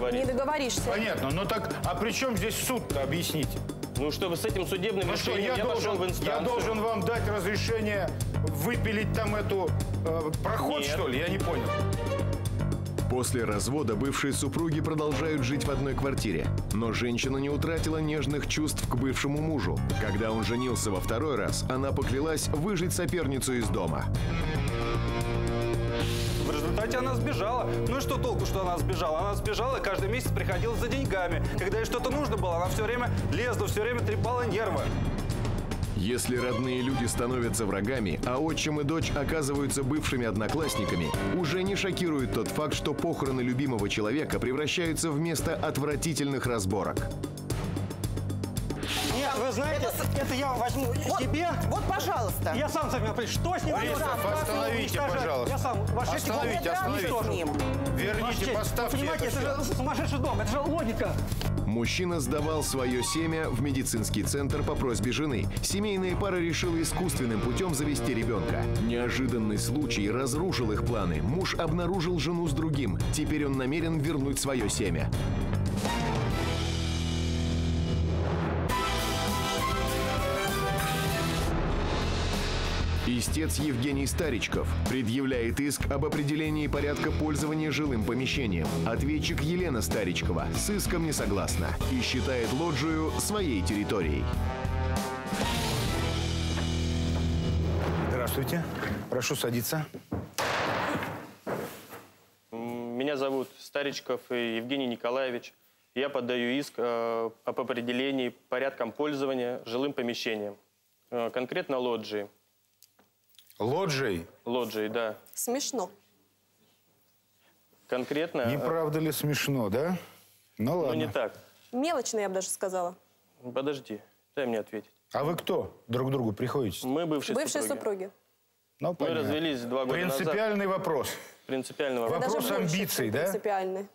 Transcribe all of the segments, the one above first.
могу Не договориться. договоришься. Понятно, но так, а при чем здесь суд-то, объясните? Ну, чтобы с этим судебным Ну что, решением я, я, пошел должен, в я инстанцию. должен вам дать разрешение выпилить там эту э, проход, Нет. что ли? Я не понял. После развода бывшие супруги продолжают жить в одной квартире. Но женщина не утратила нежных чувств к бывшему мужу. Когда он женился во второй раз, она поклялась выжить соперницу из дома. Результате она сбежала. Ну и что толку, что она сбежала? Она сбежала и каждый месяц приходила за деньгами. Когда ей что-то нужно было, она все время лезла, все время трепала нервы. Если родные люди становятся врагами, а отчим и дочь оказываются бывшими одноклассниками, уже не шокирует тот факт, что похороны любимого человека превращаются в место отвратительных разборок. Вы знаете, это, я возьму себе. Вот, пожалуйста. Я сам сам что с ним его остановите, пожалуйста. Я сам ваши Остановите, остановите. Верните, поставьте Понимаете, это это же сумасшедший дом, это же логика. Мужчина сдавал свое семя в медицинский центр по просьбе жены. Семейная пара решила искусственным путем завести ребенка. Неожиданный случай разрушил их планы. Муж обнаружил жену с другим. Теперь он намерен вернуть свое семя. Истец Евгений Старичков предъявляет иск об определении порядка пользования жилым помещением. Ответчик Елена Старичкова с иском не согласна и считает лоджию своей территорией. Здравствуйте. Прошу садиться. Меня зовут Старичков Евгений Николаевич. Я подаю иск э, об определении порядком пользования жилым помещением. Э, конкретно лоджии. Лоджией. Лоджии, да. Смешно. Конкретно... э, Не правда ли смешно, да? Ну Ну, ладно. не так. Мелочно, я бы даже сказала. Подожди, дай мне ответить. А вы кто? Друг другу приходите? Мы бывшие, Бывшие супруги. супруги. Ну, Мы понятно. развелись два года назад. Принципиальный вопрос. Принципиального Вопрос Даже больше, амбиций, да? Принципиальный.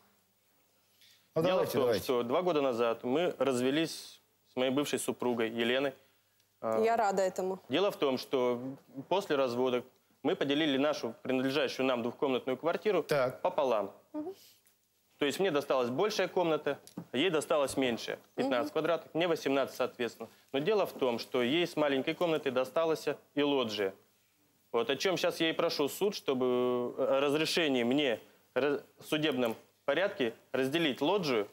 Ну, Дело давайте, в том, давайте. что два года назад мы развелись с моей бывшей супругой Еленой. А. Я рада этому. Дело в том, что после развода мы поделили нашу принадлежащую нам двухкомнатную квартиру Так. пополам. То есть мне досталась большая комната, а ей досталась меньшая, 15 квадратных, мне 18, соответственно. Но дело в том, что ей с маленькой комнатой досталась и лоджия. Вот о чем сейчас я и прошу суд, чтобы э, разрешение мне в судебном порядке разделить лоджию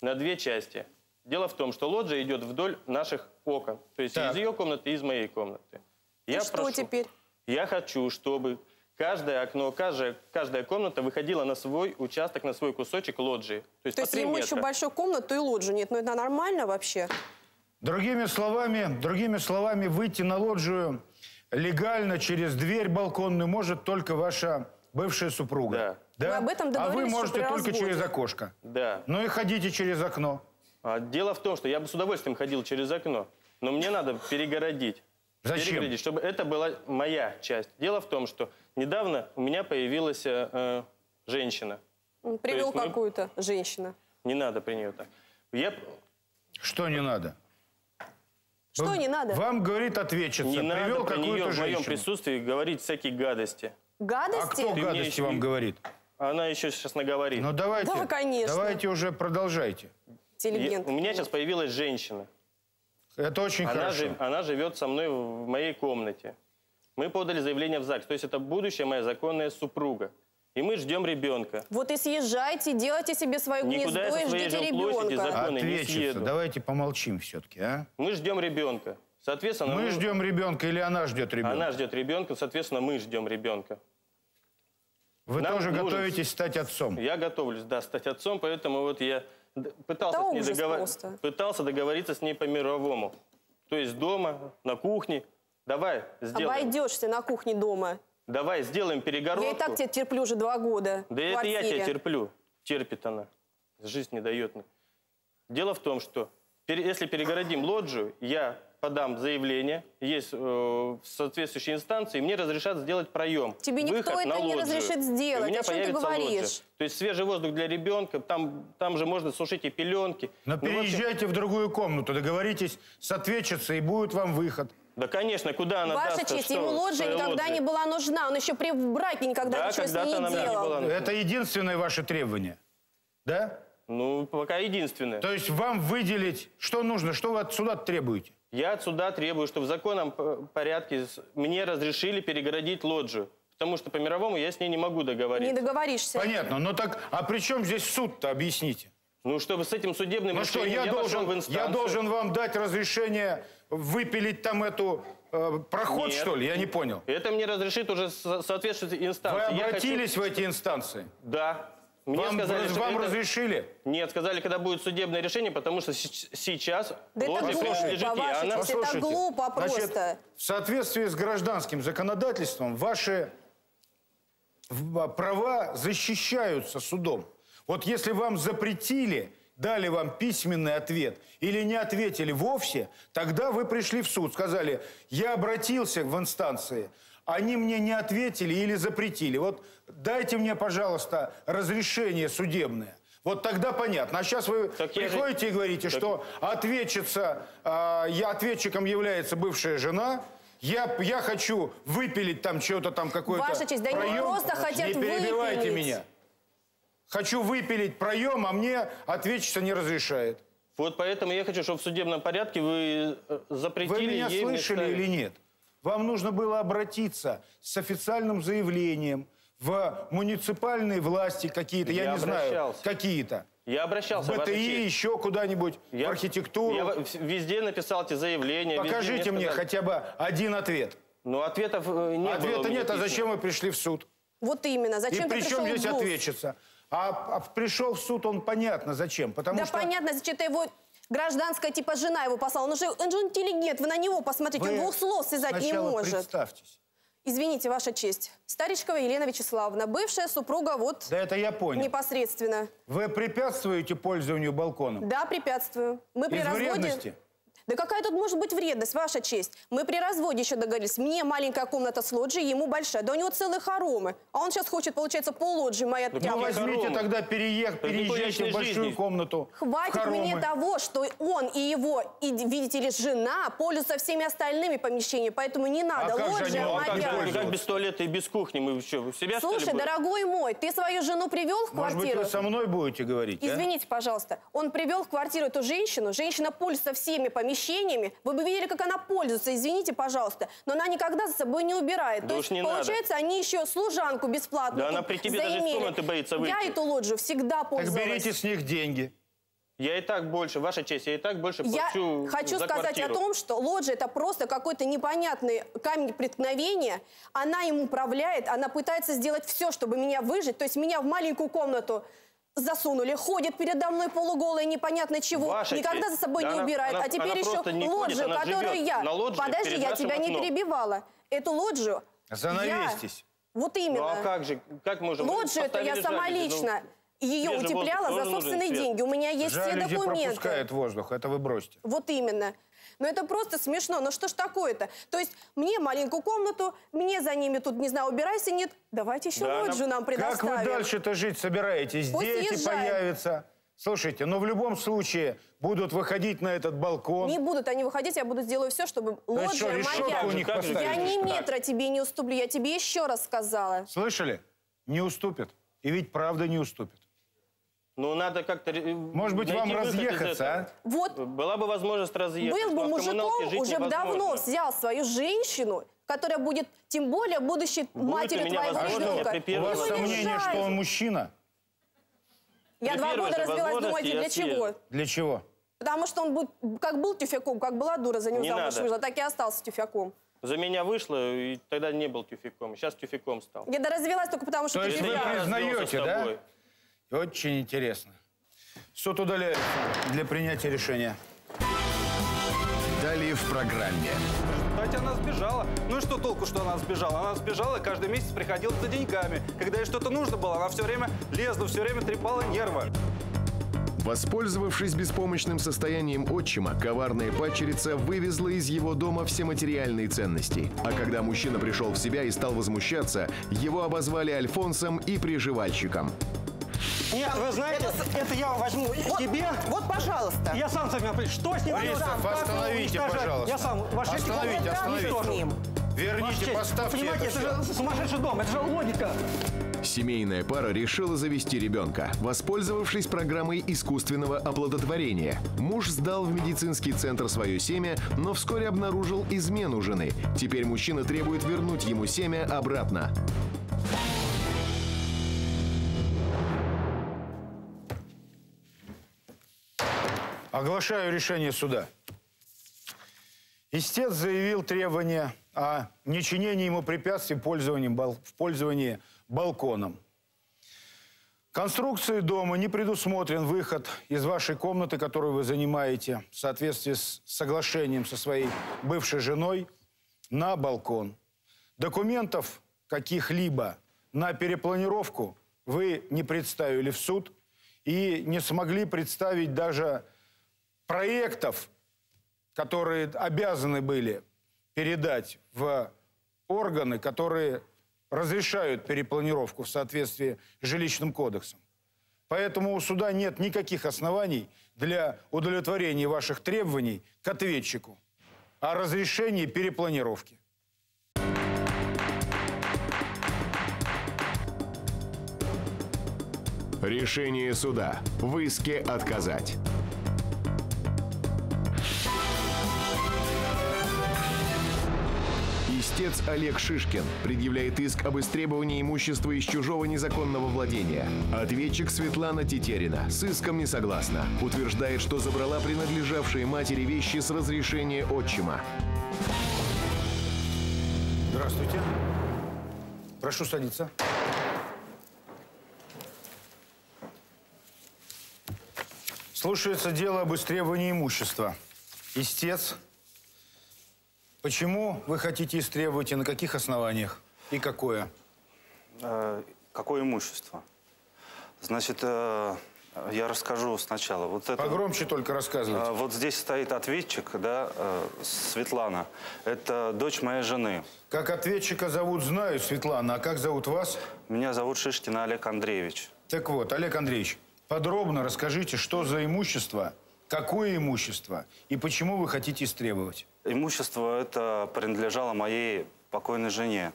на две части. Дело в том, что лоджия идет вдоль наших окон. То есть Так. из ее комнаты и из моей комнаты. И что теперь? Я хочу, чтобы каждое окно, каждая, каждая комната выходила на свой участок, на свой кусочек лоджии. То есть, То есть ему метра. еще большую комнату и лоджию нет. Ну это нормально вообще? Другими словами, другими словами, выйти на лоджию легально через дверь балконную может только ваша бывшая супруга. Да. Вы об этом А вы договорились можете только разводе. через окошко. Да. Ну и ходите через окно. А дело в том, что я бы с удовольствием ходил через окно, но мне надо перегородить. Зачем? Перегородить, чтобы это была моя часть. Дело в том, что недавно у меня появилась э, э, женщина. Привел есть мы- какую-то женщину. Не надо при нее так. Я... Что не надо? Что не надо? Вам говорит ответчица, Не привел надо при нее какую-то в моем присутствии говорить всякие гадости. А Гадости? кто Ты гадости еще вам говорит? Она еще сейчас наговорит. Ну давайте, Да, конечно. давайте уже продолжайте. Я- Интеллигент. у меня сейчас появилась женщина. Это очень Она, хорошо. жи- она живет со мной в моей комнате. Мы подали заявление в ЗАГС. То есть это будущая моя законная супруга. И мы ждем ребенка. Вот и съезжайте, делайте себе свое Никуда гнездо и ждите ребенка. законной не Ответчица, съеду. давайте помолчим все-таки, а? Мы ждем ребенка. Соответственно, Мы ну, ждем ребенка или она ждет ребенка? Она ждет ребенка, соответственно, мы ждем ребенка. Вы Нам тоже нужен- готовитесь стать отцом? Я готовлюсь, да, стать отцом, поэтому вот я пытался, Да с ней договор- пытался договориться с ней по-мировому. То есть дома, на кухне. Давай сделаем. Обойдешься на кухне дома. Давай сделаем перегородку. Я и так тебя терплю уже два года. Да это я тебя терплю. Терпит она. Жизнь не дает мне. Дело в том, что если перегородим лоджию, я подам заявление, есть э, в соответствующей инстанции, и мне разрешат сделать проем. Тебе никто выход это на не лоджию. разрешит И сделать. У меня О чем ты появится говоришь? лоджия. То есть свежий воздух для ребенка, там, там же можно сушить и пеленки. Но Ну, переезжайте в другую комнату, договоритесь с ответчицей, и будет вам выход. Да, конечно, куда она Ваша даст, честь, что- ему лоджия никогда лоджия? не была нужна. Он еще при браке никогда Да, ничего с ней не не делал. Это единственное ваше требование. Да? Ну, пока единственное. То есть вам выделить, что нужно, что вы отсюда требуете? Я отсюда требую, чтобы в законном п- порядке мне разрешили перегородить лоджию. Потому что по мировому я с ней не могу Не договориться. договоришься. Понятно, но так, а при чем здесь суд-то, объясните? Ну, чтобы с этим судебным Ну что, решением я пошел должен, в я инстанцию. должен вам дать разрешение выпилить там эту э, проход, Нет. что ли? Я не понял. Это мне разрешит уже со- соответствующая Вы. Я хочу- обратились в эти инстанции? Да. Мне Вам, сказали, что вам это- разрешили? Нет, сказали, когда будет судебное решение, потому что сейчас Да глупо, принадлежит Она- честь. Это глупо значит, просто. в соответствии с гражданским законодательством ваши в- права защищаются судом. Вот если вам запретили, дали вам письменный ответ или не ответили вовсе, тогда вы пришли в суд, сказали, я обратился в инстанции, они мне не ответили или запретили. Вот дайте мне, пожалуйста, разрешение судебное. Вот тогда понятно. А сейчас вы Так я же- приходите и говорите, Так- что ответчица, а, я, ответчиком является бывшая жена, я, я хочу выпилить там что-то там какое-то Ваша честь, да они проем. просто хотят Не перебивайте выпилить. меня. Хочу выпилить проем, а мне ответчица не разрешает. Вот поэтому я хочу, чтобы в судебном порядке вы э, запретили Вы меня слышали или нет? Вам нужно было обратиться с официальным заявлением в муниципальные власти какие-то, я, Я не знаю, обращался. какие-то. Я обращался В в БТИ, честь. еще куда-нибудь, Я- в архитектуру. Я в- везде написал эти заявления. Покажите мне сказали. хотя бы один ответ. Ну, ответов э, не было. Ответа нет, а письма. зачем вы пришли в суд? Вот именно. Зачем И ты при чем здесь в ответчица? А, а пришел в суд он понятно зачем. Потому Да что понятно, зачем это его гражданская типа жена его послала. Он же, он же интеллигент, вы на него посмотрите, вы он двух слов связать не может. представьтесь. Извините, ваша честь. Старичкова Елена Вячеславовна, бывшая супруга вот Да это я понял. непосредственно. Вы препятствуете пользованию балконом? Да, препятствую. Мы при Из разводе... вредности? Да какая тут может быть вредность, ваша честь? Мы при разводе еще договорились. Мне маленькая комната с лоджией, ему большая. Да у него целые хоромы. А он сейчас хочет, получается, пол лоджии моя Ну, Какие возьмите хоромы? тогда, переех, никакой переезжайте в большую жизни. комнату. Хватит мне того, что он и его, и, видите ли, жена пользуются всеми остальными помещениями, поэтому не надо. А как же они Лоджия А как, моя. пользоваться? как без туалета и без кухни? Мы что, у себя что Слушай, будем? дорогой мой, ты свою жену привел в Может быть, квартиру? вы со мной будете говорить, а? Извините, пожалуйста. Он привел в квартиру эту женщину. Женщина пользуется всеми помещениями. Вы бы видели, как она пользуется. Извините, пожалуйста. Но она никогда за собой не убирает. Да То уж есть, не надо. получается, они еще служанку бесплатную Да она при тебе даже из заимели. комнаты боится выйти. Я эту лоджию всегда Так пользовалась. берите с них деньги. Я и так больше, ваша честь, я и так больше Я плачу хочу за сказать квартиру. о том, что лоджия это просто какой-то непонятный камень преткновения. Она им управляет, она пытается сделать все, чтобы меня выжить. То есть меня в маленькую комнату засунули, ходит передо мной полуголая, непонятно чего, Ваша никогда честь. за собой Да не она- убирает. она- а теперь она еще не ходит, лоджию, она которую живет я... на лоджии Подожди, я тебя не перебивала. Эту лоджию... Занавесьтесь. я- Вот именно. Ну а как же, как можем? Лоджию это я сама жалюзи, ну, лично ее свежий утепляла за собственные деньги. У меня есть все Жалюзи документы. пропускает воздух, это вы бросьте. Вот именно. Но это просто смешно. Ну что ж такое-то? То есть мне маленькую комнату, мне за ними тут, не знаю, убирайся, нет. Давайте еще Да, лоджию нам Как предоставим. вы дальше-то жить собираетесь? Пусть Дети езжают. появятся. Слушайте, но в любом случае будут выходить на этот балкон. Не будут они выходить, я буду сделаю все, чтобы что, лоджия решетку моя. у них Как? Я ни Так. метра тебе не уступлю, я тебе еще раз сказала. Слышали? Не уступят. И ведь правда не уступят. Ну надо как-то... Может быть, вам разъехаться, а? Вот Была бы возможность разъехаться. был бы мужиком, уже б давно взял свою женщину, которая будет, тем более, будущей Будет матерью твоего ребенка. при У вас сомнение, что он мужчина? Я при два года развелась, думаете, для чего? Для чего? Потому что он будет, как был тюфяком, как была дура за ним Не замуж надо. вышла, так и остался тюфяком. За меня вышло, и тогда не был тюфяком. Сейчас тюфяком стал. Я развелась только потому, что То есть ты вы признаете, да? Очень интересно. Суд удаляется для принятия решения. Далее в программе. Кстати, она сбежала. Ну и что толку, что она сбежала? Она сбежала и каждый месяц приходила за деньгами. Когда ей что-то нужно было, она все время лезла, все время трепала нервы. Воспользовавшись беспомощным состоянием отчима, коварная падчерица вывезла из его дома все материальные ценности. А когда мужчина пришел в себя и стал возмущаться, его обозвали Альфонсом и приживальщиком. Нет, вы знаете, это, я возьму себе. Вот, пожалуйста. Я сам с вами определюсь. Что с ним Борисов, остановите, пожалуйста. Я сам. Ваши Остановите, остановите. Верните, поставьте Понимаете, это это же сумасшедший дом, это же логика. Семейная пара решила завести ребенка, воспользовавшись программой искусственного оплодотворения. Муж сдал в медицинский центр свое семя, но вскоре обнаружил измену жены. Теперь мужчина требует вернуть ему семя обратно. Оглашаю решение суда. Истец заявил требование о нечинении ему препятствий пользованием в пользовании балконом. Конструкции дома не предусмотрен выход из вашей комнаты, которую вы занимаете, в соответствии с соглашением со своей бывшей женой, на балкон. Документов каких-либо на перепланировку вы не представили в суд и не смогли представить даже проектов, которые обязаны были передать в органы, которые разрешают перепланировку в соответствии с жилищным кодексом. Поэтому у суда нет никаких оснований для удовлетворения ваших требований к ответчику о разрешении перепланировки. Решение суда. В иске отказать. Истец Олег Шишкин предъявляет иск об истребовании имущества из чужого незаконного владения. Ответчик Светлана Тетерина с иском не согласна. Утверждает, что забрала принадлежавшие матери вещи с разрешения отчима. Здравствуйте. Прошу садиться. Слушается дело об истребовании имущества. Истец. Почему вы хотите истребовать и на каких основаниях? И какое? Э, Какое имущество? Значит, э, я расскажу сначала. Вот это... Погромче только рассказывайте. Э, Вот здесь стоит ответчик, да, э, Светлана. Это дочь моей жены. Как ответчика зовут, знаю, Светлана. А как зовут вас? Меня зовут Шишкин Олег Андреевич. Так вот, Олег Андреевич, подробно расскажите, что за имущество, какое имущество и почему вы хотите истребовать? Имущество это принадлежало моей покойной жене.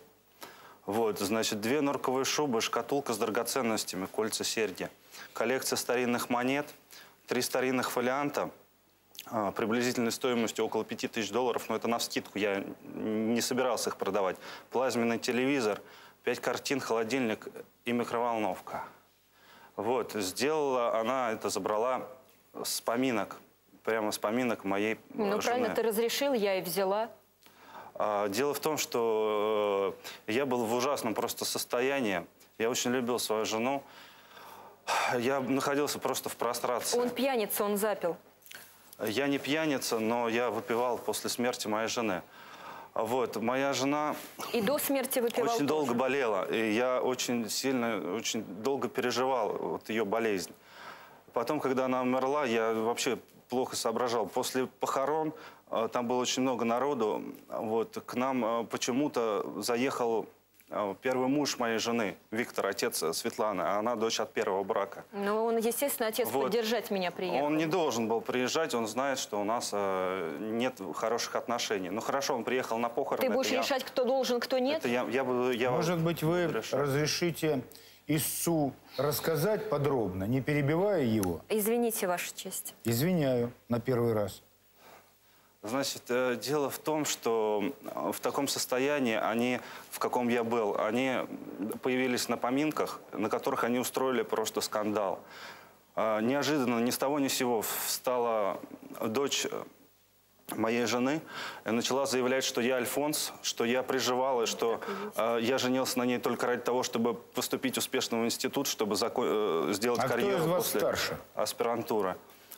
Вот, значит, две норковые шубы, шкатулка с драгоценностями, кольца, серьги, коллекция старинных монет, три старинных фолианта, а, приблизительной стоимостью около 5000 долларов, но это на вскидку, я не собирался их продавать. Плазменный телевизор, пять картин, холодильник и микроволновка. Вот, сделала она, это забрала с поминок, прямо с поминок моей э, Ну, жены. правильно, ты разрешил, я и взяла. А, Дело в том, что э, я был в ужасном просто состоянии. Я очень любил свою жену. Я находился просто в прострации. Он пьяница, он запил. Я не пьяница, но я выпивал после смерти моей жены. Вот, моя жена И до смерти выпивал очень долго тоже. болела, и я очень сильно, очень долго переживал вот ее болезнь. Потом, когда она умерла, я вообще плохо соображал. После похорон э, там было очень много народу. Вот, к нам э, почему-то заехал э, первый муж моей жены, Виктор, отец Светланы, а она дочь от первого брака. Ну, он, естественно, отец Вот. поддержать меня приехал. Он не должен был приезжать, он знает, что у нас э, нет хороших отношений. Ну хорошо, он приехал на похороны. Ты это будешь я- решать, кто должен, кто нет? Это я, я буду, я Может быть, вы решать. разрешите истцу рассказать подробно, не перебивая его? Извините, Ваша честь. Извиняю на первый раз. Значит, э, дело в том, что э, в таком состоянии они, в каком я был, они появились на поминках, на которых они устроили просто скандал. Э, Неожиданно, ни с того ни с сего, встала дочь моей жены и начала заявлять, что я Альфонс, что я приживал, и что э, я женился на ней только ради того, чтобы поступить успешно в институт, чтобы зако- э, сделать А кто карьеру из вас после старше? аспирантуры.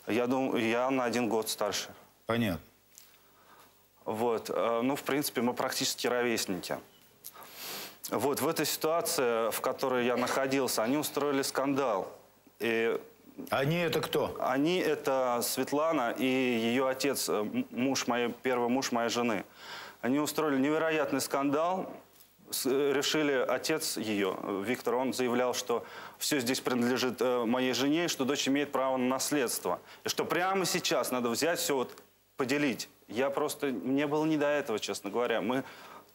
Я думаю, я на один год старше. Понятно. Вот. э, Ну, в принципе, мы практически ровесники. Вот, в этой ситуации, в которой я находился, они устроили скандал. И Они это кто? они – это Светлана и ее отец, э, муж моей, первый муж моей жены. Они устроили невероятный скандал. Э, Решили, отец ее, э, Виктор, он заявлял, что все здесь принадлежит моей жене, что дочь имеет право на наследство. И что прямо сейчас надо взять все, вот, поделить. Я просто, мне было не до этого, честно говоря. Мы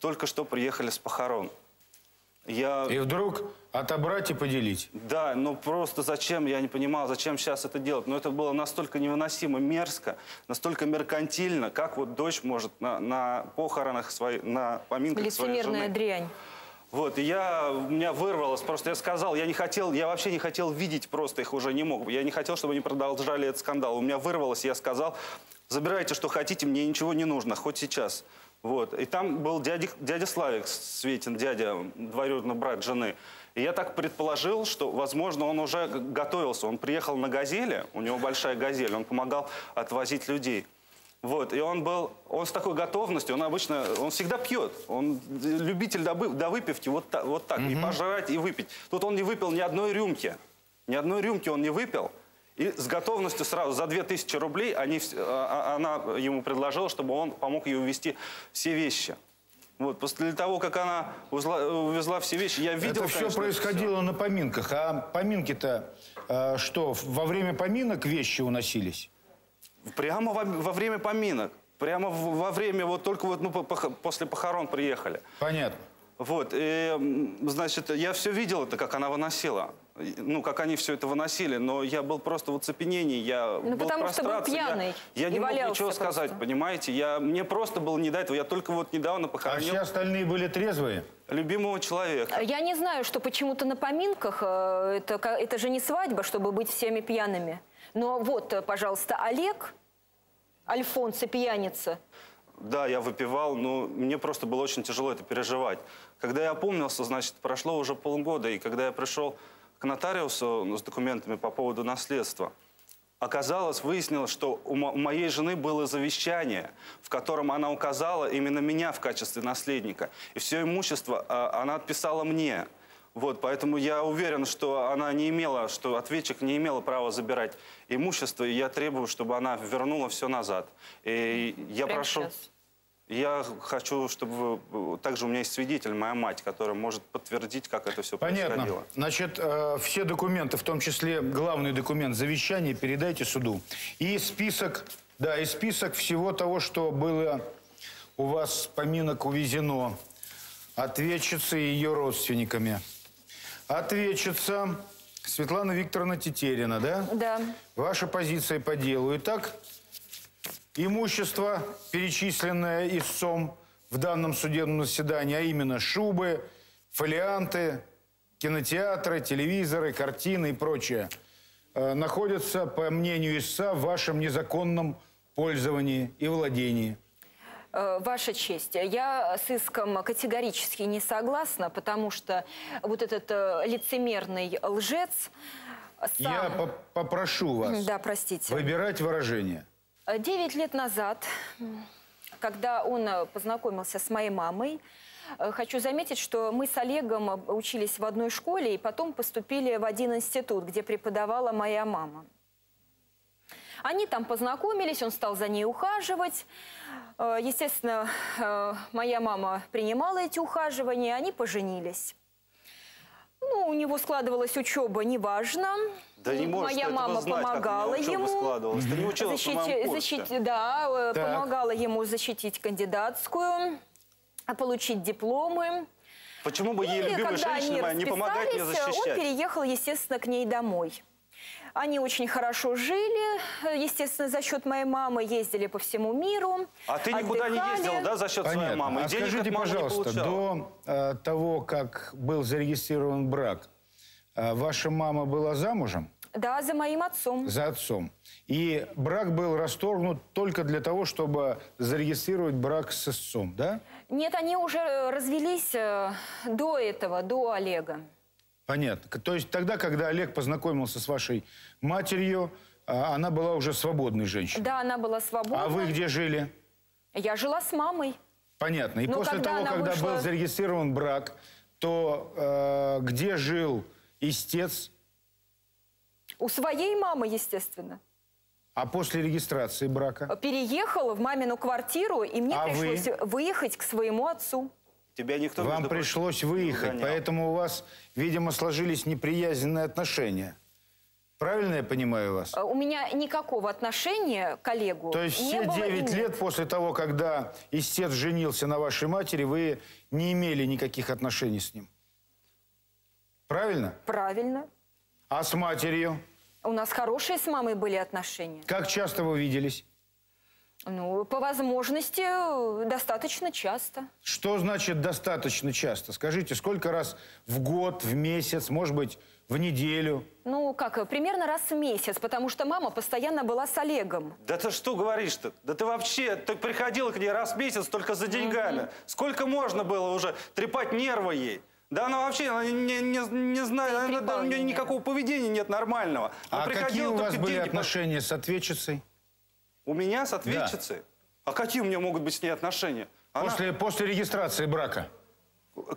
только что приехали с похорон. Я... И вдруг отобрать и поделить. Да, ну просто зачем, я не понимал, зачем сейчас это делать. Но это было настолько невыносимо мерзко, настолько меркантильно, как вот дочь может на, на похоронах своей, на поминках своей Лицемерная жены. дрянь. Вот, и я, у меня вырвалось, просто я сказал, я не хотел, я вообще не хотел видеть просто их уже не мог. Я не хотел, чтобы они продолжали этот скандал. У меня вырвалось, я сказал, забирайте, что хотите, мне ничего не нужно, хоть сейчас. Вот, и там был дядя, дядя Славик, Светин дядя, двоюродный брат жены. И я так предположил, что, возможно, он уже готовился. Он приехал на «Газели», у него большая «Газель», он помогал отвозить людей. Вот, и он был, он с такой готовностью, он обычно, он всегда пьет, он любитель до, вы- до выпивки, вот, та- вот так, и пожрать, и выпить. Тут он не выпил ни одной рюмки, ни одной рюмки он не выпил, и с готовностью сразу за 2000 рублей они, а- а- она ему предложила, чтобы он помог ей увезти все вещи. Вот, после того, как она узла- увезла все вещи, я видел, это все конечно, происходило на поминках. А поминки-то э, что, во время поминок вещи уносились? Прямо во, во время поминок. Прямо во время, вот только вот, ну, по- пох- после похорон приехали. Понятно. Вот, и, значит, я все видел это, как она выносила. Ну, как они все это выносили, но я был просто в оцепенении, я Ну, был потому что был я- пьяный Я, и не мог ничего сказать, просто. понимаете? Я, мне просто было не до этого. Я только вот недавно А похоронил все остальные были трезвые? любимого человека. Я не знаю, что почему-то на поминках, э, это, это же не свадьба, чтобы быть всеми пьяными. Но вот, э, пожалуйста, Олег, Альфонсо пьяница, Да, я выпивал, но мне просто было очень тяжело это переживать. Когда я опомнился, значит, прошло уже полгода, и когда я пришел к нотариусу ну, с документами по поводу наследства, оказалось, выяснилось, что у, мо- у моей жены было завещание, в котором она указала именно меня в качестве наследника. И все имущество а, она отписала мне. Вот, поэтому я уверен, что она не имела, что ответчик не имела права забирать имущество, и я требую, чтобы она вернула все назад. И я Прямо прошу... сейчас. Я хочу, чтобы вы... Также у меня есть свидетель, моя мать, которая может подтвердить, как это все Понятно. происходило. Значит, э, все документы, в том числе главный документ завещания, передайте суду. И список, да, и список всего того, что было у вас с поминок увезено ответчицей и ее родственниками. Ответчица Светлана Викторовна Тетерина, да? да. Ваша позиция по делу. Итак, имущество, перечисленное истцом в данном судебном заседании, а именно шубы, фолианты, кинотеатры, телевизоры, картины и прочее, э, находятся, по мнению истца, в вашем незаконном пользовании и владении. Э, Ваша честь, я с иском категорически не согласна, потому что вот этот э, лицемерный лжец сам... Я по- попрошу вас Да, простите. выбирать выражение. Э, Девять лет назад, когда он э, познакомился с моей мамой, э, хочу заметить, что мы с Олегом учились в одной школе и потом поступили в один институт, где преподавала моя мама. Они там познакомились, он стал за ней ухаживать. Естественно, моя мама принимала эти ухаживания, они поженились. Ну, у него складывалась учеба, неважно. Да не можешь Моя ты этого мама знать, помогала ему. складывалась. Ты не училась Защити- да, э, Так. помогала ему защитить кандидатскую, а получить дипломы. Почему бы ей, И любимой женщине не помогать мне расписались, Он защищать? переехал, естественно, к ней домой. Они очень хорошо жили, э, естественно, за счет моей мамы, ездили по всему миру. А ты никуда не отдыхали. ездил, да, за счет своей Понятно. мамы? И А денег скажите, мамы не пожалуйста, до э, того, как был зарегистрирован брак, э, ваша мама была замужем? Да, за моим отцом. за отцом. И брак был расторгнут только для того, чтобы зарегистрировать брак с истцом, да? Нет, они уже э, развелись э, до этого, до Олега. Понятно. То есть тогда, когда Олег познакомился с вашей матерью, а, она была уже свободной женщиной. Да, она была свободна. А вы где жили? Я жила с мамой. Понятно. И Ну, после того, когда вышла- был зарегистрирован брак, то э, где жил истец? У своей мамы, естественно. А после регистрации брака? Переехала в мамину квартиру, и мне А вы? пришлось выехать к своему отцу. Тебя никто, Вам пришлось выехать, поэтому у вас, видимо, сложились неприязненные отношения. Правильно я понимаю вас? Э, У меня никакого отношения к коллегу То есть все было и 9 нет. лет после того, когда истец женился на вашей матери, вы не имели никаких отношений с ним? Правильно? Правильно. А с матерью? У нас хорошие с мамой были отношения. Как часто вы виделись? Ну, по возможности, э, достаточно часто. Что значит достаточно часто? Скажите, сколько раз в год, в месяц, может быть, в неделю? Ну, как, примерно раз в месяц, потому что мама постоянно была с Олегом. Да ты что говоришь-то? Да ты вообще ты приходила к ней раз в месяц только за деньгами. Сколько можно было уже трепать нервы ей? Да она вообще она не, не, не знаю, она- у нее меня. никакого поведения нет нормального. Она А какие у вас были деньги отношения с ответчицей? У меня с ответчицей? А какие у меня могут быть с ней отношения? Она- После, после регистрации брака?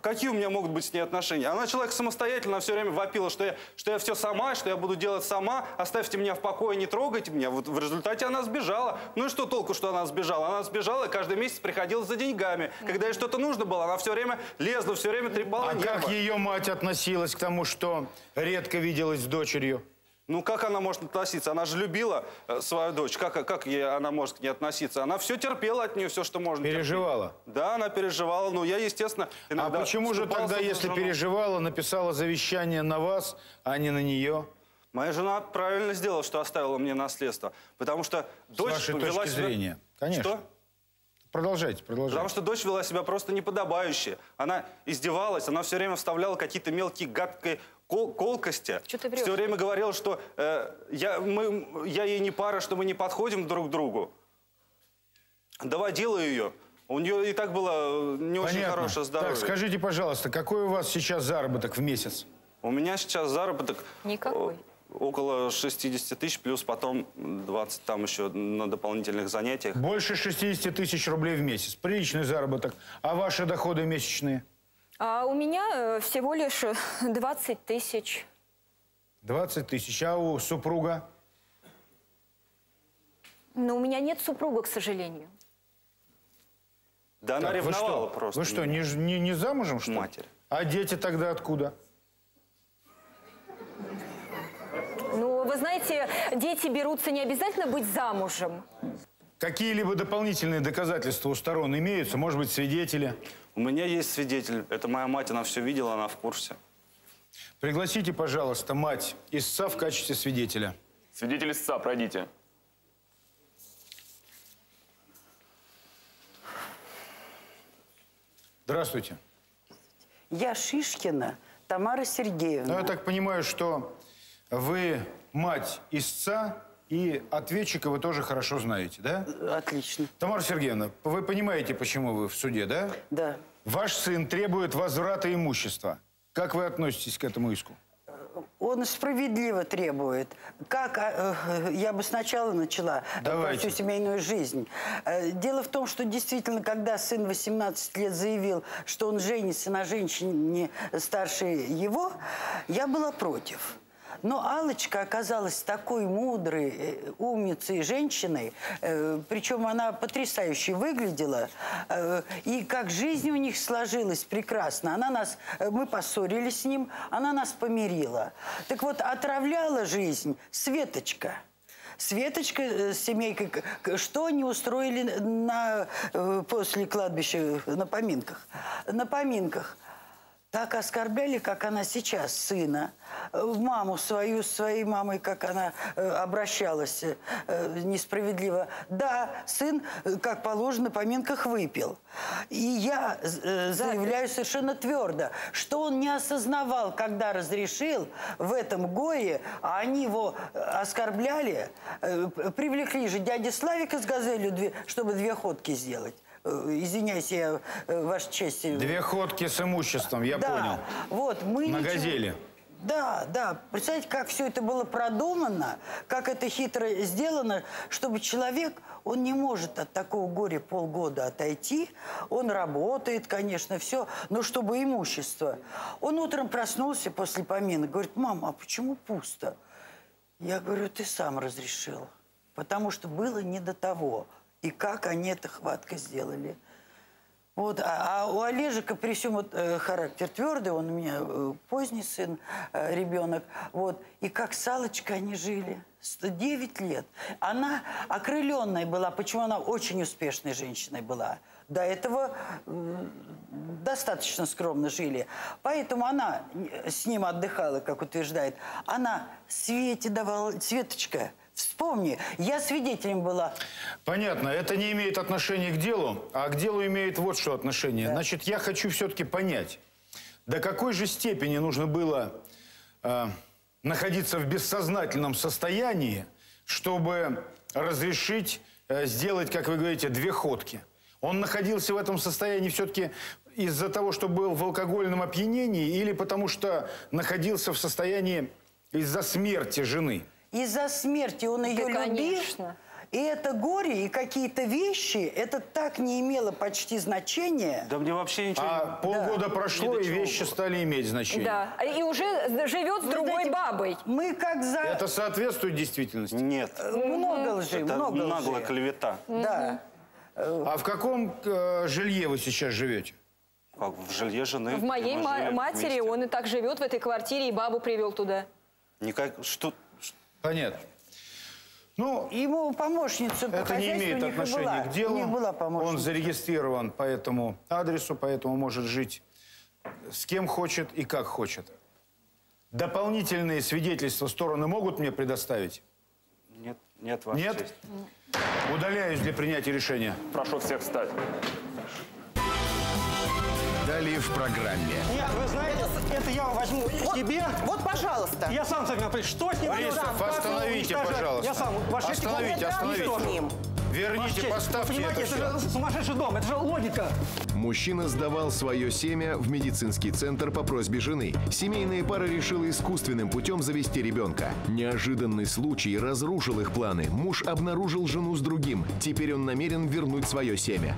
Какие у меня могут быть с ней отношения? Она человек самостоятельно, она все время вопила, что я, что я все сама, что я буду делать сама, оставьте меня в покое, не трогайте меня. Вот в результате она сбежала. Ну и что толку, что она сбежала? Она сбежала и каждый месяц приходила за деньгами. Когда ей что-то нужно было, она все время лезла, все время трепала А нервы. как ее мать относилась к тому, что редко виделась с дочерью? Ну как она может относиться? Она же любила э, свою дочь. Как, как ей она может к ней относиться? Она все терпела от нее, все, что можно. терпеть. Переживала? Да, она переживала. Ну, я, естественно, А почему же тогда, если жену. переживала, написала завещание на вас, а не на нее? Моя жена правильно сделала, что оставила мне наследство. Потому что дочь вашей вела точки себя... зрения, конечно. Что? Продолжайте, продолжайте. Потому что дочь вела себя просто неподобающе. Она издевалась, она все время вставляла какие-то мелкие гадкие кол- колкости. Чё ты? Все время говорила, что э, я, мы, я ей не пара, что мы не подходим друг к другу. Доводила ее. У нее и так было э, не очень Понятно. хорошее здоровье. Так, скажите, пожалуйста, какой у вас сейчас заработок в месяц? У меня сейчас заработок Никакой. о, около 60 тысяч, плюс потом 20 там еще на дополнительных занятиях. Больше 60 тысяч рублей в месяц. Приличный заработок. А ваши доходы месячные? А у меня э, всего лишь э, 20 тысяч. 20 тысяч. А у супруга? Но у меня нет супруга, к сожалению. Да она Так, вы ревновала что? просто. Вы что, не, не, не замужем, что ли? Матерь. А дети тогда откуда? Ну, вы знаете, дети берутся не обязательно быть замужем. Какие-либо дополнительные доказательства у сторон имеются? Может быть, свидетели? У меня есть свидетель. Это моя мать, она все видела, она в курсе. Пригласите, пожалуйста, мать истца в качестве свидетеля. Свидетель истца, пройдите. Здравствуйте. Я Шишкина Тамара Ну, Сергеевна. я так понимаю, что вы мать истца и ответчика вы тоже хорошо знаете, да? Отлично. Тамара Сергеевна, вы понимаете, почему вы в суде, да? Да. Ваш сын требует возврата имущества. Как вы относитесь к этому иску? Он справедливо требует. Как, а, э, я бы сначала начала э, про Давайте. всю семейную жизнь. Э, Дело в том, что действительно, когда сын 18 лет заявил, что он женится на женщине старше его, я была против. Но Алочка оказалась такой мудрой, э, умницей женщиной, э, причем она потрясающе выглядела, э, и как жизнь у них сложилась прекрасно. Она нас, мы поссорились с ним, она нас помирила. Так вот, отравляла жизнь Светочка. Светочка с семейкой, что они устроили на, после кладбища на поминках? На поминках. Так оскорбляли, как она сейчас, сына. Э, Маму свою, с своей мамой, как она э, обращалась э, несправедливо. Да, сын, э, как положено, поминках выпил. И я э, заявляю совершенно твердо, что он не осознавал, когда разрешил в этом горе, а они его э, оскорбляли, э, привлекли же дядя Славика с газелью, две- чтобы две ходки сделать. Э, Извиняюсь, я, э, Ваша честь. э, Две ходки с имуществом, я да, понял. вот мы На ничего- «Газели». Да, да. Представляете, как все это было продумано, как это хитро сделано, чтобы человек, он не может от такого горя полгода отойти. Он работает, конечно, все, но чтобы имущество. Он утром проснулся после поминок, говорит, мама, а почему пусто? Я говорю, ты сам разрешил, потому что было не до того. И как они это хватко сделали. Вот, а, а у Олежика при всем вот, э, характер твердый, он у меня э, поздний сын, э, ребенок, вот, и как Салочка они жили. 9 лет. Она окрыленная была. Почему она очень успешной женщиной была? До этого э, достаточно скромно жили. Поэтому она э, с ним отдыхала, как утверждает. Она Свете давала... Светочка, вспомни, я свидетелем была. Понятно, это не имеет отношения к делу, а к делу имеет вот что отношение. Значит, я хочу все-таки понять, до какой же степени нужно было э, находиться в бессознательном состоянии, чтобы разрешить э, сделать, как вы говорите, две ходки. Он находился в этом состоянии все-таки из-за того, что был в алкогольном опьянении или потому что находился в состоянии из-за смерти жены? Из-за смерти он ее Да, любил. конечно. И это горе, и какие-то вещи, это так не имело почти значения. Да мне вообще ничего... А полгода прошло, Ни до и вещи было. стали иметь значение. Да, и уже живет с Вы другой знаете, бабой. Мы как за... Это соответствует действительности? Нет. Много лжи, Это много наглая лжи. клевета. Да. А в каком э, жилье вы сейчас живете? Как в жилье жены. В моей ма- матери вместе. он и так живет в этой квартире, и бабу привел туда. Никак... Что... Понятно. Ну, Ему помощницу по это не хозяйству имеет у них и отношения была. к делу. У них была Он помощница. зарегистрирован по этому адресу, поэтому может жить с кем хочет и как хочет. Дополнительные свидетельства стороны могут мне предоставить? Нет, нет, ваша Нет? честь. Удаляюсь для принятия решения. Прошу всех встать. Далее в программе. Нет, вы знаете, это я возьму себе. Вот, пожалуйста. Я сам с этим определюсь. Что с ним его остановите, пожалуйста. Я сам. Честь, Остановите, остановите. Верните, вы поставьте понимаете, это это же сумасшедший дом, это же логика. Мужчина сдавал свое семя в медицинский центр по просьбе жены. Семейная пара решила искусственным путем завести ребенка. Неожиданный случай разрушил их планы. Муж обнаружил жену с другим. Теперь он намерен вернуть свое семя.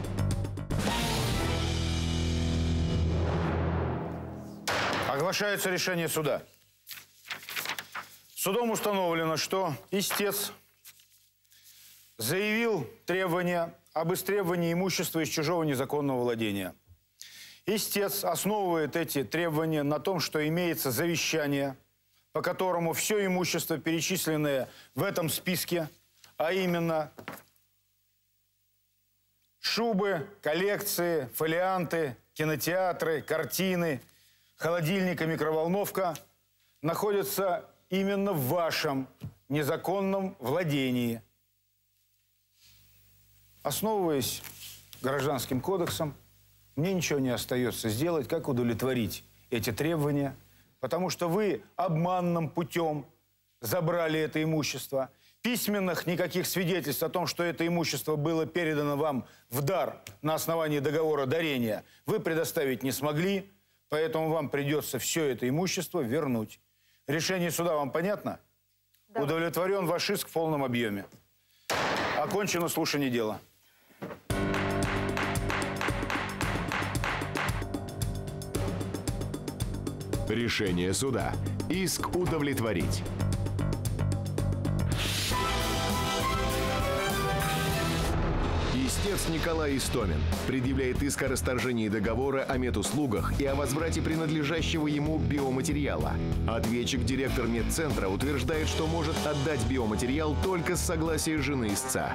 Оглашается решение суда. Судом установлено, что истец заявил требования об истребовании имущества из чужого незаконного владения. Истец основывает эти требования на том, что имеется завещание, по которому все имущество, перечисленное в этом списке, а именно шубы, коллекции, фолианты, кинотеатры, картины, холодильник и микроволновка находятся именно в вашем незаконном владении. Основываясь гражданским кодексом, мне ничего не остается сделать, как удовлетворить эти требования, потому что вы обманным путем забрали это имущество. Письменных никаких свидетельств о том, что это имущество было передано вам в дар на основании договора дарения, вы предоставить не смогли, поэтому вам придется все это имущество вернуть. Решение суда вам понятно? Удовлетворен ваш иск в полном объеме. Окончено слушание дела. Решение суда. Иск удовлетворить. Истец Николай Истомин предъявляет иск о расторжении договора о медуслугах и о возврате принадлежащего ему биоматериала. Ответчик, директор медцентра, утверждает, что может отдать биоматериал только с согласия жены истца.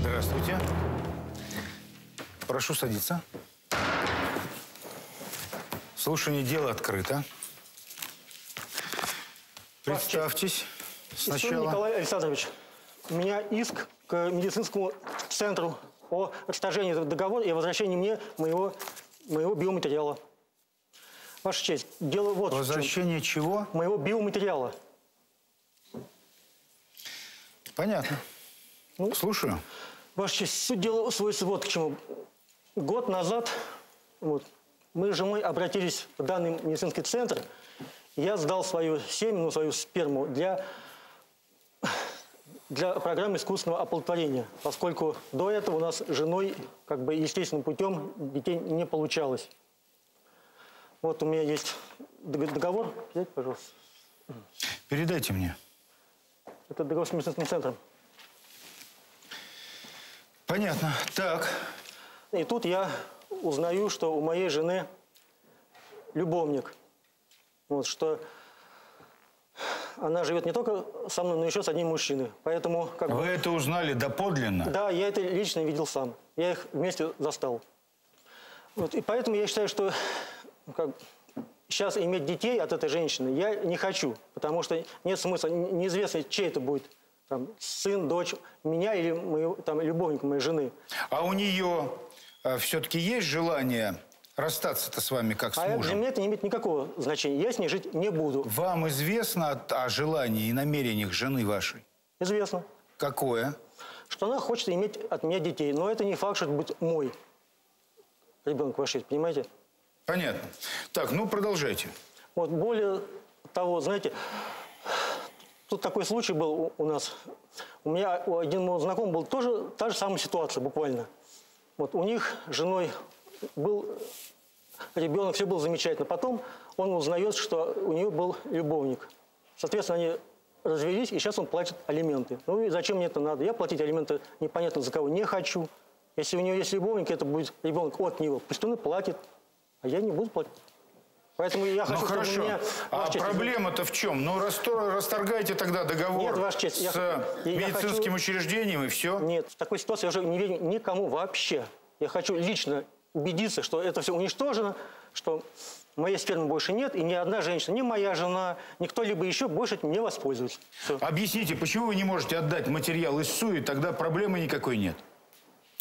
Здравствуйте. Прошу садиться. Слушание дела открыто. Представьтесь Истомин сначала. Николай Александрович, у меня иск к медицинскому центру о расторжении договора и возвращении мне моего, моего биоматериала. Ваша честь, дело вот. Возвращение чего? Моего биоматериала. Понятно. Слушаю. Ваша честь, суть дела сводится вот к чему. Год назад вот, мы с женой обратились в данный медицинский центр. Я сдал свою семя, ну, свою сперму для, для программы искусственного оплодотворения, поскольку до этого у нас с женой как бы естественным путем детей не получалось. Вот у меня есть дог- договор. Взять, пожалуйста. Передайте мне. Это договор с медицинским центром. Понятно. Так, И тут я узнаю, что у моей жены любовник. Вот, что она живет не только со мной, но еще с одним мужчиной. Поэтому как бы... Вы это узнали доподлинно? Да, я это лично видел сам. Я их вместе застал. Вот, и поэтому я считаю, что как, сейчас иметь детей от этой женщины я не хочу, потому что нет смысла, не- неизвестно, чей это будет. Там, сын, дочь, меня или моего, там, любовника моей жены. А у нее все-таки есть желание расстаться-то с вами как с А это- для мужем? меня это не имеет никакого значения. Я с ней жить не буду. Вам известно от- о желании и намерениях жены вашей? Известно, Какое? что она хочет иметь от меня детей. Но это не факт, что это будет мой ребенок ваш, понимаете? Понятно. Так, ну продолжайте. Вот более того, знаете, тут такой случай был у, у нас. У меня у один мой знакомый был тоже та же самая ситуация буквально. Вот у них женой был ребенок, все было замечательно. Потом он узнает, что у нее был любовник. Соответственно, они развелись, и сейчас он платит алименты. Ну и зачем мне это надо? Я платить алименты непонятно за кого не хочу. Если у нее есть любовник, это будет ребенок от него. Пусть он и платит, а я не буду платить. Поэтому я Ну хочу, чтобы у хорошо. меня... А проблема-то в чем? Ну расто- расторгайте тогда договор Нет, Ваша честь, с я- э, я медицинским хочу- учреждением и все. Нет, в такой ситуации я уже не верю никому вообще. Я хочу лично убедиться, что это все уничтожено, что моей спермы больше нет, и ни одна женщина, ни моя жена, ни кто-либо еще больше этим не воспользуется. Всё. Объясните, почему вы не можете отдать материал ИСУ, и тогда проблемы никакой нет?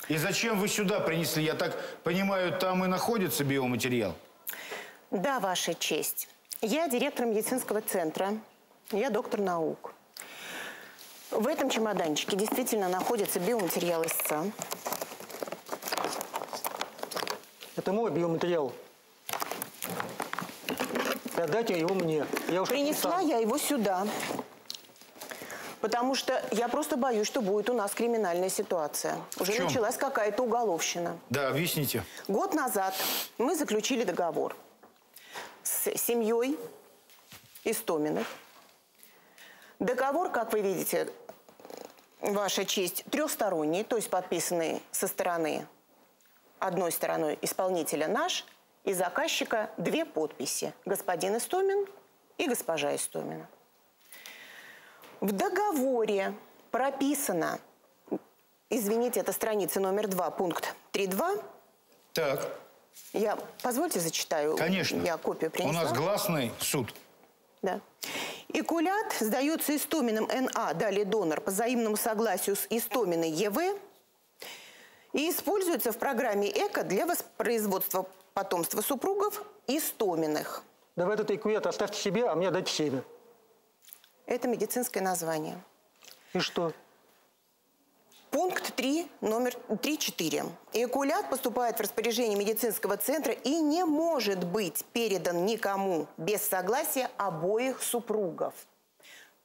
И зачем вы сюда принесли? Я так понимаю, там и находится биоматериал. Да, Ваша честь. Я директор медицинского центра. Я доктор наук. В этом чемоданчике действительно находится биоматериал истца. Это мой биоматериал. И отдайте его мне. Я уж Принесла я его сюда, потому что я просто боюсь, что будет у нас криминальная ситуация. Уже началась какая-то уголовщина. Да, объясните. Год назад мы заключили договор с семьей Истоминых. Договор, как вы видите, Ваша честь, трехсторонний, то есть подписанный со стороны одной стороной исполнителя наш и заказчика две подписи. Господин Истомин и госпожа Истомина. В договоре прописано, извините, это страница номер два, пункт 3.2, Так, я, позвольте, зачитаю. конечно. Я копию У принесла. нас гласный суд. Да. Икулят сдается Истоминым НА, далее донор, по взаимному согласию с Истоминой ЕВ и используется в программе ЭКО для воспроизводства потомства супругов Истоминых. Да вы этот икует оставьте себе, а мне дайте семя. Это медицинское название. И что? Пункт 3, номер 3.4. Эякулят поступает в распоряжение медицинского центра и не может быть передан никому без согласия обоих супругов.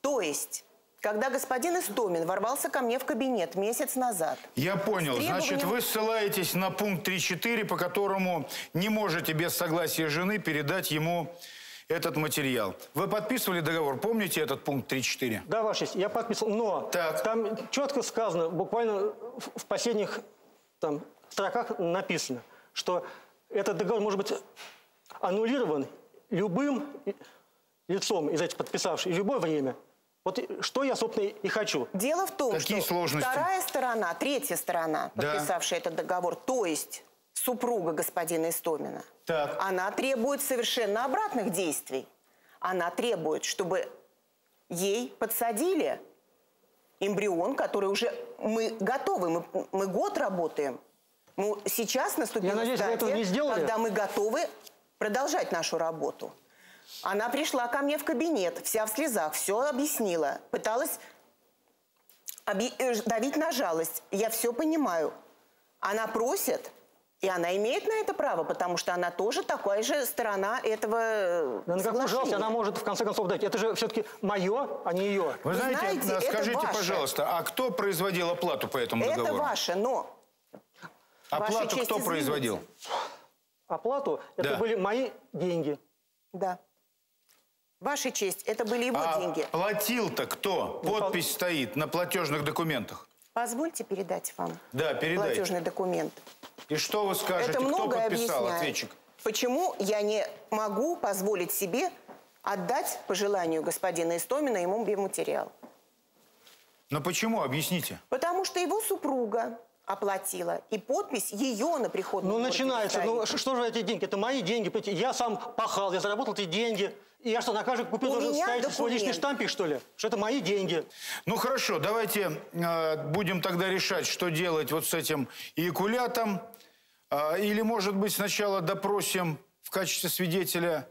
То есть, когда господин Истомин ворвался ко мне в кабинет месяц назад, Я понял. С Значит, требованием- вы ссылаетесь на пункт 3.4, по которому не можете без согласия жены передать ему этот материал. Вы подписывали договор? Помните этот пункт 3.4? Да, Ваша честь, я подписал, но Так. там четко сказано, буквально в, последних там, строках написано, что этот договор может быть аннулирован любым лицом из этих подписавших в любое время. Вот что я, собственно, и хочу. Дело в том, Какие что сложности? вторая сторона, третья сторона, Да. подписавшая этот договор, то есть супруга господина Истомина, Так. она требует совершенно обратных действий. Она требует, чтобы ей подсадили эмбрион, который уже мы готовы, мы, мы год работаем. Мы сейчас наступила Я надеюсь, стадия, этого не сделали? когда мы готовы продолжать нашу работу. Она пришла ко мне в кабинет, вся в слезах, все объяснила, пыталась оби- э, давить на жалость. Я все понимаю. Она просит, и она имеет на это право, потому что она тоже такая же сторона этого Да на какую жалость она может в конце концов дать? Это же все-таки мое, а не ее. Вы Вы знаете, знаете, это скажите, ваше. пожалуйста, а кто производил оплату по этому Это договору? ваше, но... Оплату кто извините. производил? Оплату, это Да. были мои деньги. Да. Ваша честь, это были его А деньги. платил-то кто? Ну, Подпись стоит на платежных документах. Позвольте передать вам Да, передайте. платежный документ. И что вы скажете, Это кто подписал, объясняет. ответчик? Почему я не могу позволить себе отдать по желанию господина Истомина ему материал? Но почему? Объясните. Потому что его супруга оплатила, и подпись ее на приходном Ну, начинается. Ну, что же эти деньги? Это мои деньги. Я сам пахал, я заработал эти деньги. И я что, на каждый купил должен ставить свой личный документ. штампик, что ли? Что это мои деньги. Ну хорошо, давайте э, будем тогда решать, что делать вот с этим эякулятом. А, или, может быть, сначала допросим в качестве свидетеля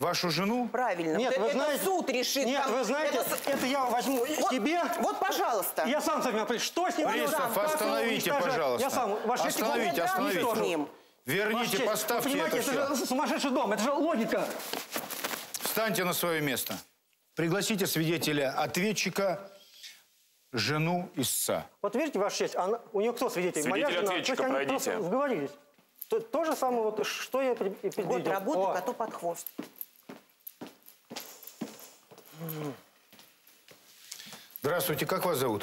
вашу жену? Правильно. Нет, это, вы это знаете... суд решит. Нет, там. вы знаете, Это это, я возьму Вот, себе. вот, пожалуйста. Я сам с вами определю, что с ним Пристав, его остановите, пожалуйста. Я сам. Ваш честь, Остановите, остановите. Верните, поставьте это это все. же сумасшедший дом, это же логика. Встаньте на свое место. Пригласите свидетеля ответчика, жену истца. Вот видите, Ваша честь, она, у нее кто свидетель? Моя Свидетель жена. ответчика, То есть они пройдите. просто сговорились. То, то же самое, вот, что я предвидел. Год работы О, коту под хвост. Здравствуйте, как вас зовут?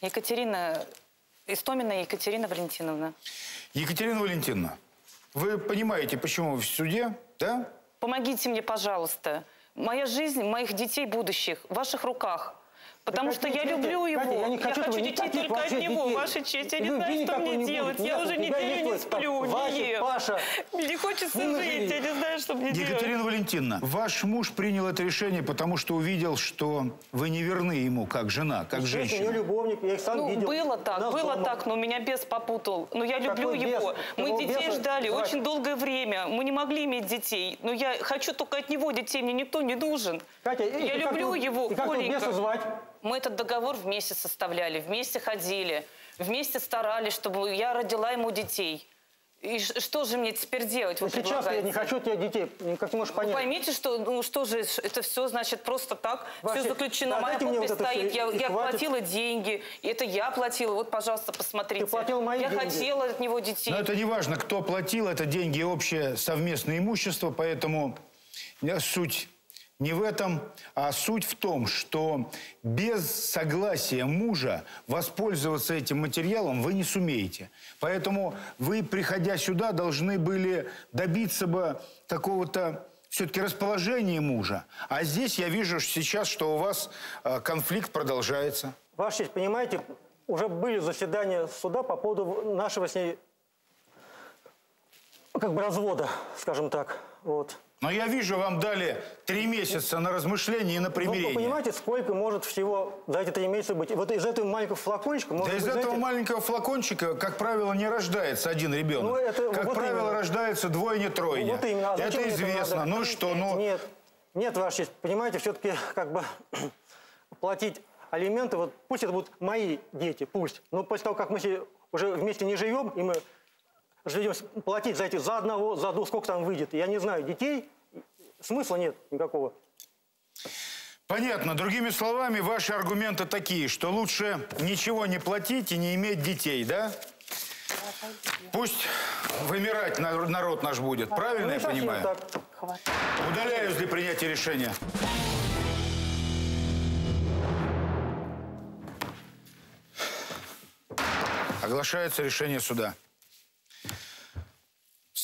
Екатерина, Истомина Екатерина Валентиновна. Екатерина Валентиновна, вы понимаете, почему вы в суде, да? Помогите мне, пожалуйста. Моя жизнь, моих детей будущих в ваших руках. Потому Да что я люблю его. Катя, я не хочу, чтобы детей никаких только от него, детей. ваша честь. Я не Любви знаю, что мне не делать. будет. Я Нет, уже неделю не сплю, Вася, не ем. Паша. Мне не хочется Ну, жить. Я не знаю, что мне делать. Екатерина Валентиновна, ваш муж принял это решение, потому что увидел, что вы не верны ему как жена, как нее женщина. любовник, я их сам Ну, видел. было так, нас было дома. так, но меня бес попутал. Но я люблю Какой бес? его. Мы Какого детей беса ждали звать? очень долгое время. Мы не могли иметь детей. Но я хочу только от него детей. Мне никто не нужен. Катя, и- я люблю его- его, и как его беса звать? Мы этот договор вместе составляли, вместе ходили, вместе старались, чтобы я родила ему детей. И что же мне теперь делать? Вы Сейчас я не хочу от тебя детей, как ты можешь Вы понять. поймите, что, ну что же, это все, значит, просто так, Вообще, все заключено, да, моя подпись вот стоит, я, и я хватит. платила деньги, и это я платила, вот, пожалуйста, посмотрите. Ты платила мои я деньги. хотела от него детей. Но это не важно, кто платил, это деньги общее совместное имущество, поэтому э, суть не в этом, а суть в том, что без согласия мужа воспользоваться этим материалом вы не сумеете. Поэтому вы, приходя сюда, должны были добиться бы какого-то все-таки расположения мужа. А здесь я вижу сейчас, что у вас э, конфликт продолжается. Ваша честь, понимаете, уже были заседания суда по поводу нашего с ней ну, как бы развода, скажем так. Вот. Но я вижу, вам дали три месяца на размышление и на Ну, примирение. Вы понимаете, сколько может всего за эти три месяца быть? Вот из этого маленького флакончика может Да из быть, этого знаете, маленького флакончика, как правило, не рождается один ребенок. Ну, это- как вот правило, именно. рождается двойня-тройня. Вот именно. А это известно. надо? ну что, ну... Нет, нет, Ваша честь, понимаете, все-таки как бы платить алименты, вот пусть это будут мои дети, пусть. Но после того, как мы уже вместе не живем, и мы живем, платить за эти, за одного, за двух, сколько там выйдет, я не знаю, детей, смысла нет никакого. Понятно. Другими словами, ваши аргументы такие, что лучше ничего не платить и не иметь детей, да? Пусть вымирать на- народ наш будет. Правильно Ну, я совсем понимаю? так. Удаляюсь для принятия решения. Оглашается решение суда.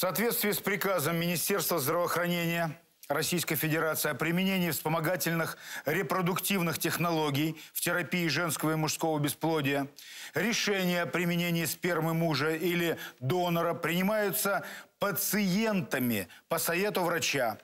Соответствии с приказом Министерства здравоохранения Российской Федерации о применении вспомогательных репродуктивных технологий в терапии женского и мужского бесплодия, решения о применении спермы мужа или донора принимаются пациентами по совету врача.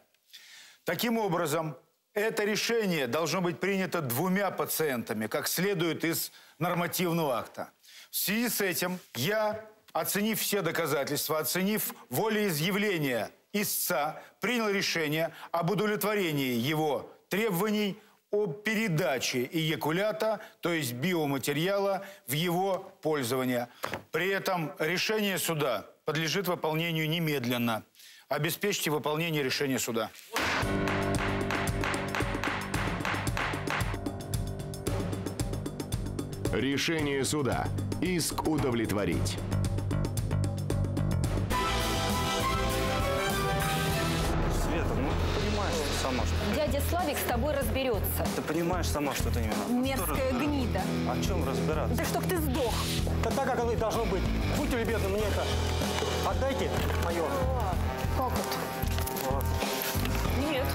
Таким образом, это решение должно быть принято двумя пациентами, как следует из нормативного акта. В связи с этим я, оценив все доказательства, оценив волеизъявление истца, принял решение об удовлетворении его требований о передаче эякулята, то есть биоматериала, в его пользование. При этом решение суда подлежит выполнению немедленно. Обеспечьте выполнение решения суда. Решение суда. Иск удовлетворить. Славик с тобой разберется. Ты понимаешь сама, что ты не виновата. Мерзкая гнида. О чем разбираться? Да чтоб ты сдох. Да так, как оно и должно быть. Будьте любезны, мне это. Отдайте мое. Как это? Вот. Нет.